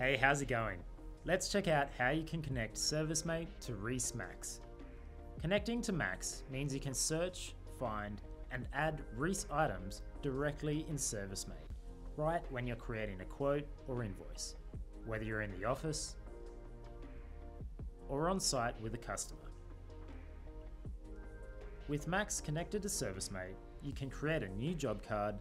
Hey, how's it going? Let's check out how you can connect ServiceM8 to Reece Max. Connecting to Max means you can search, find, and add Reece items directly in ServiceM8, right when you're creating a quote or invoice, whether you're in the office or on site with a customer. With Max connected to ServiceM8, you can create a new job card,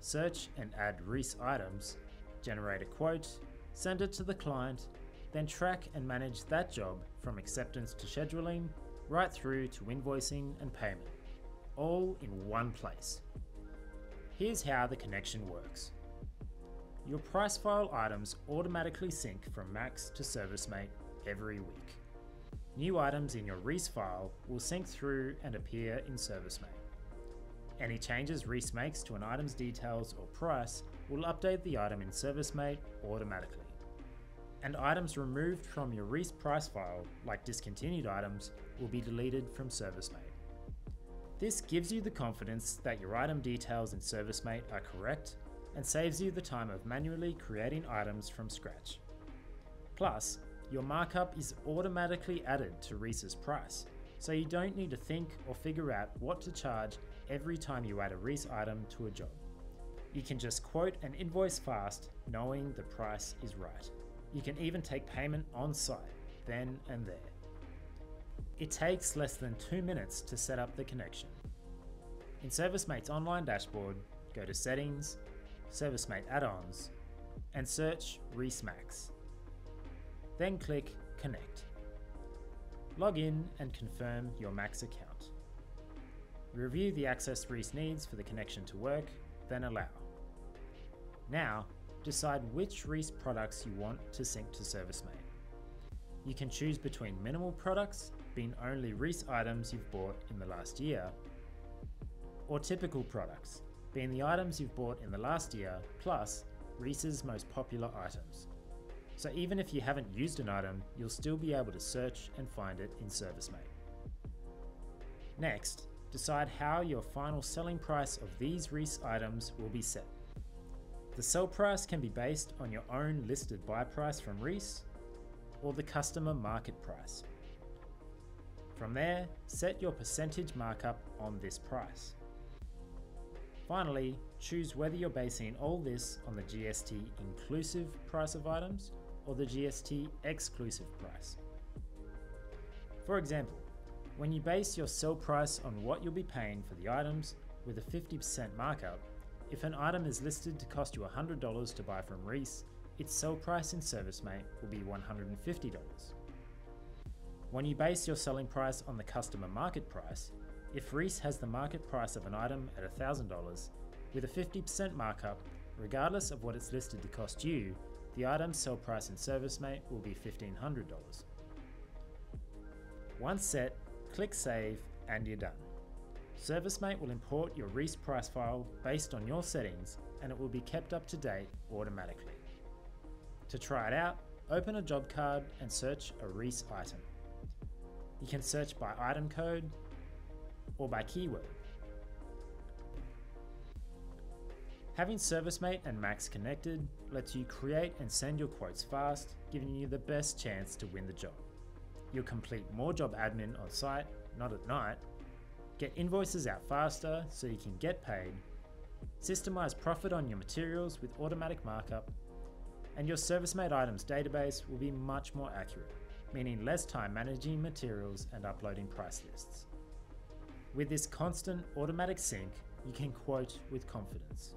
search and add Reece items, generate a quote, send it to the client, then track and manage that job from acceptance to scheduling, right through to invoicing and payment, all in one place. Here's how the connection works. Your price file items automatically sync from Max to ServiceM8 every week. New items in your Reece file will sync through and appear in ServiceM8. Any changes Reece makes to an item's details or price will update the item in ServiceM8 automatically. And items removed from your Reece price file, like discontinued items, will be deleted from ServiceM8. This gives you the confidence that your item details in ServiceM8 are correct and saves you the time of manually creating items from scratch. Plus, your markup is automatically added to Reece's price, so you don't need to think or figure out what to charge every time you add a Reece item to a job. You can just quote and invoice fast, knowing the price is right. You can even take payment on site, then and there. It takes less than two minutes to set up the connection. In ServiceM8's online dashboard, go to Settings, ServiceM8 Add-ons, and search Reece Max. Then click Connect. Log in and confirm your Max account. Review the access Reece needs for the connection to work, then allow. Now, decide which Reece products you want to sync to ServiceM8. You can choose between minimal products, being only Reece items you've bought in the last year, or typical products, being the items you've bought in the last year plus Reece's most popular items. So even if you haven't used an item, you'll still be able to search and find it in ServiceM8. Next, decide how your final selling price of these Reece items will be set. The sell price can be based on your own listed buy price from Reece or the customer market price. From there, set your percentage markup on this price. Finally, choose whether you're basing all this on the GST inclusive price of items or the GST exclusive price. For example, when you base your sell price on what you'll be paying for the items with a 50% markup, if an item is listed to cost you $100 to buy from Reece, its sell price in ServiceM8 will be $150. When you base your selling price on the customer market price, if Reece has the market price of an item at $1,000, with a 50% markup, regardless of what it's listed to cost you, the item's sell price in ServiceM8 will be $1,500. Once set, click Save and you're done. ServiceM8 will import your Reece price file based on your settings and it will be kept up to date automatically. To try it out, open a job card and search a Reece item. You can search by item code or by keyword. Having ServiceM8 and Max connected lets you create and send your quotes fast, giving you the best chance to win the job. You'll complete more job admin on site, not at night, get invoices out faster so you can get paid, systemize profit on your materials with automatic markup, and your ServiceM8 items database will be much more accurate, meaning less time managing materials and uploading price lists. With this constant automatic sync, you can quote with confidence.